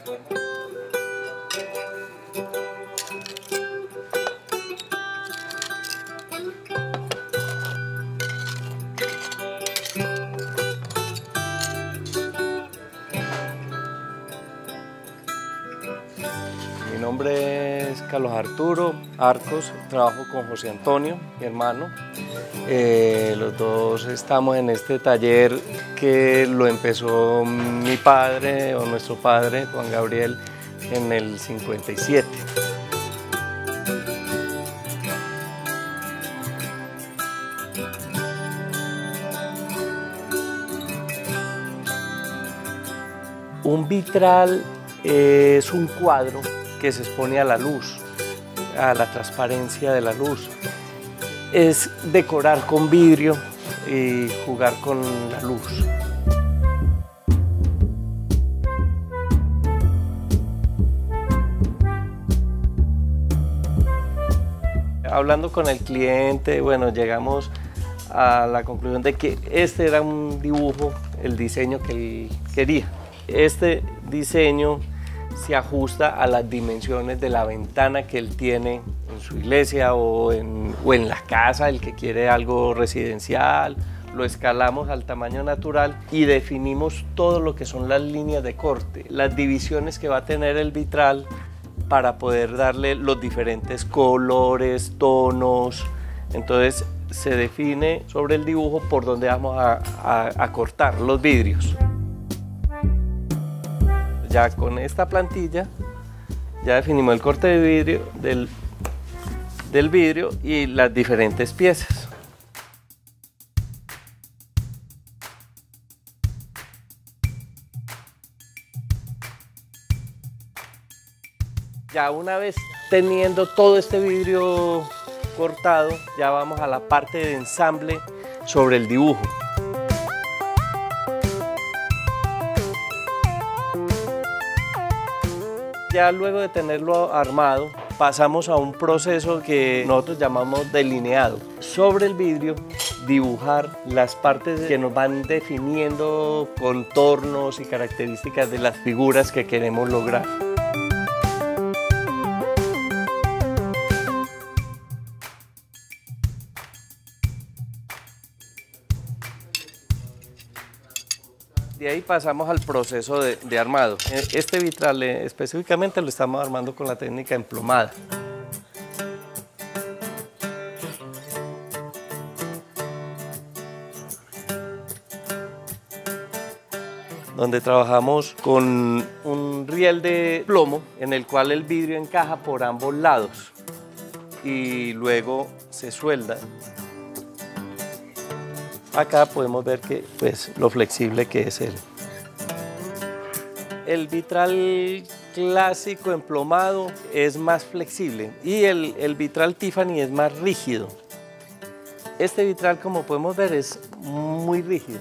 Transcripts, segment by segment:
Mi nombre es Carlos Arturo Arcos, trabajo con José Antonio, mi hermano. Eh, los dos estamos en este taller que lo empezó mi padre o nuestro padre, Juan Gabriel, en el 57. Un vitral es un cuadro que se expone a la luz, a la transparencia de la luz. Es decorar con vidrio y jugar con la luz. Hablando con el cliente, bueno, llegamos a la conclusión de que este era un dibujo, el diseño que él quería. Este diseño se ajusta a las dimensiones de la ventana que él tiene en su iglesia o en, o en la casa, el que quiere algo residencial, lo escalamos al tamaño natural y definimos todo lo que son las líneas de corte, las divisiones que va a tener el vitral para poder darle los diferentes colores, tonos. Entonces se define sobre el dibujo por donde vamos a, a cortar los vidrios ya con esta plantilla ya definimos el corte de vidrio del, del vidrio y las diferentes piezas. Ya una vez teniendo todo este vidrio cortado, ya vamos a la parte de ensamble sobre el dibujo. Ya luego de tenerlo armado, pasamos a un proceso que nosotros llamamos delineado. Sobre el vidrio, dibujar las partes que nos van definiendo contornos y características de las figuras que queremos lograr. De ahí pasamos al proceso de, armado. E, este vitral eh, específicamente lo estamos armando con la técnica emplomada. donde trabajamos con un riel de plomo en el cual el vidrio encaja por ambos lados y luego se suelda Acá podemos ver que, pues, lo flexible que es él. El vitral clásico emplomado es más flexible y el, el vitral Tiffany es más rígido. Este vitral, como podemos ver, es muy rígido.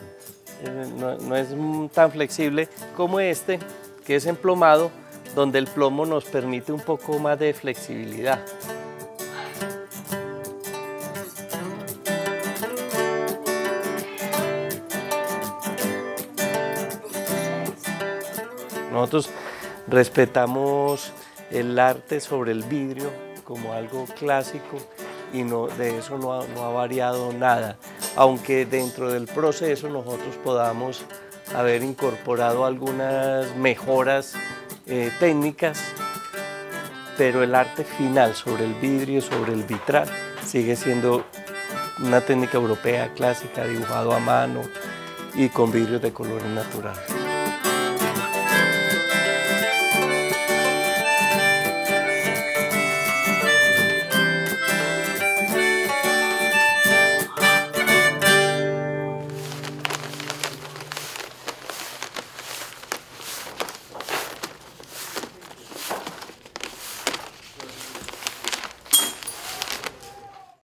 No, no es tan flexible como este, que es emplomado, donde el plomo nos permite un poco más de flexibilidad. Nosotros respetamos el arte sobre el vidrio como algo clásico y no, de eso no ha, variado nada, aunque dentro del proceso nosotros podamos haber incorporado algunas mejoras eh, técnicas, pero el arte final sobre el vidrio, sobre el vitral, sigue siendo una técnica europea clásica, dibujado a mano y con vidrios de colores naturales.